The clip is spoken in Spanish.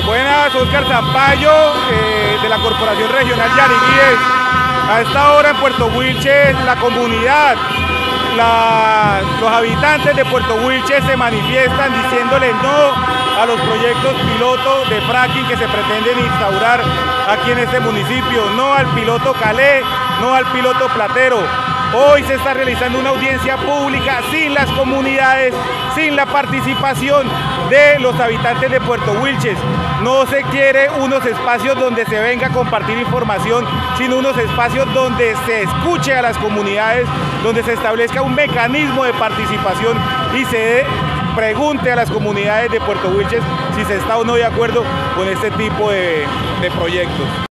Buenas, Oscar Zampayo, eh, de la Corporación Regional Yariguíes. A esta hora en Puerto Wilches, la comunidad, los habitantes de Puerto Wilches se manifiestan diciéndole no a los proyectos pilotos de fracking que se pretenden instaurar aquí en este municipio, no al piloto Calé, no al piloto Platero. Hoy se está realizando una audiencia pública sin las comunidades, sin la participación de los habitantes de Puerto Wilches. No se quiere unos espacios donde se venga a compartir información, sino unos espacios donde se escuche a las comunidades, donde se establezca un mecanismo de participación y se pregunte a las comunidades de Puerto Wilches si se está o no de acuerdo con este tipo de, proyectos.